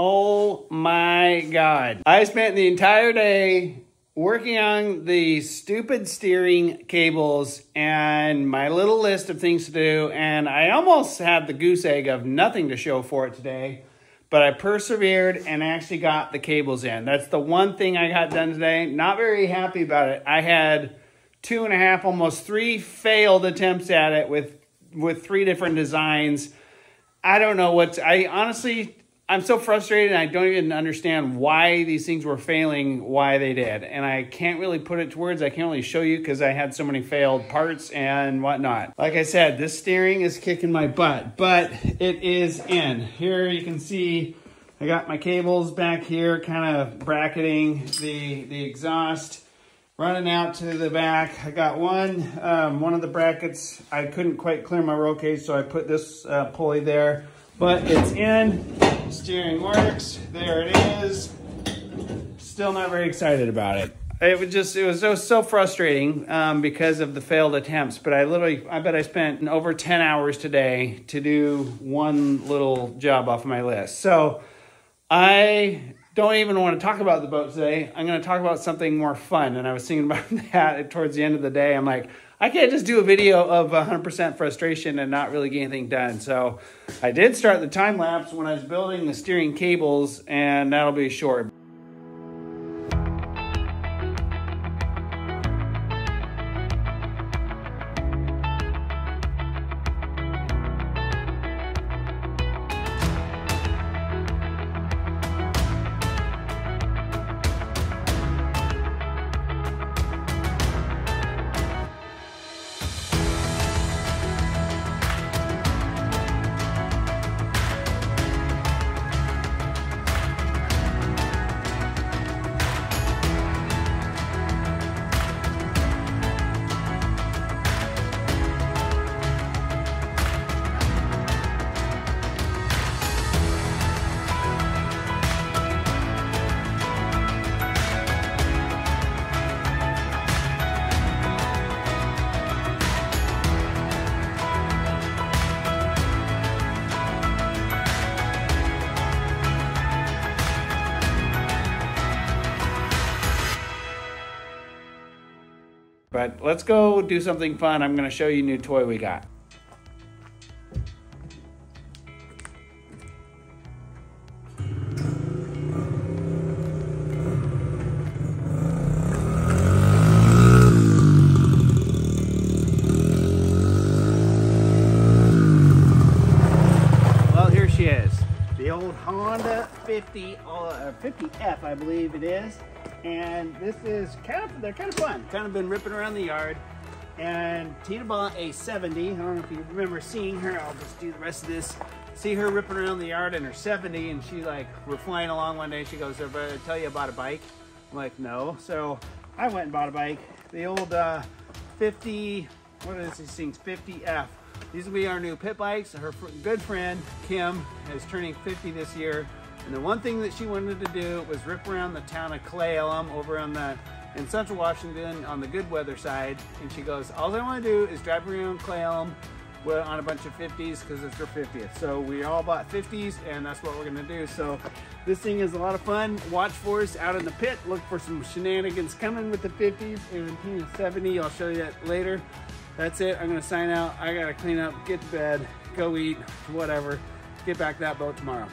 Oh my God. I spent the entire day working on the stupid steering cables and my little list of things to do. And I almost had the goose egg of nothing to show for it today, but I persevered and actually got the cables in. That's the one thing I got done today. Not very happy about it. I had two and a half, almost three failed attempts at it with, with three different designs. I don't know what's, I honestly I'm so frustrated I don't even understand why these things were failing, why they did. And I can't really put it to words. I can't really show you because I had so many failed parts and whatnot. Like I said, this steering is kicking my butt, but it is in. Here you can see I got my cables back here kind of bracketing the, the exhaust running out to the back. I got one, um, one of the brackets. I couldn't quite clear my roll cage, so I put this uh, pulley there, but it's in steering works. There it is. Still not very excited about it. It was just, it was so, so frustrating um, because of the failed attempts. But I literally, I bet I spent over 10 hours today to do one little job off my list. So I don't even want to talk about the boat today. I'm going to talk about something more fun. And I was thinking about that towards the end of the day. I'm like, I can't just do a video of 100% frustration and not really get anything done. So I did start the time lapse when I was building the steering cables, and that'll be short. But let's go do something fun. I'm gonna show you a new toy we got. Well, here she is. The old Honda 50, uh, 50F, I believe it is and this is kind of they're kind of fun. Kind of been ripping around the yard. And Tina bought a 70. I don't know if you remember seeing her. I'll just do the rest of this. See her ripping around the yard in her 70, and she like we're flying along one day. She goes, "Did I tell you about a bike?" I'm like, "No." So I went and bought a bike. The old uh, 50. What is these things? 50F. These will be our new pit bikes. Her good friend Kim is turning 50 this year. And the one thing that she wanted to do was rip around the town of Cle Elum over on the in central Washington on the good weather side. And she goes, all I want to do is drive around Cle Elum on a bunch of 50s because it's her 50th. So we all bought 50s and that's what we're gonna do. So this thing is a lot of fun. Watch for us out in the pit. Look for some shenanigans coming with the 50s and Tina's 70. I'll show you that later. That's it. I'm gonna sign out. I gotta clean up, get to bed, go eat, whatever. Get back that boat tomorrow.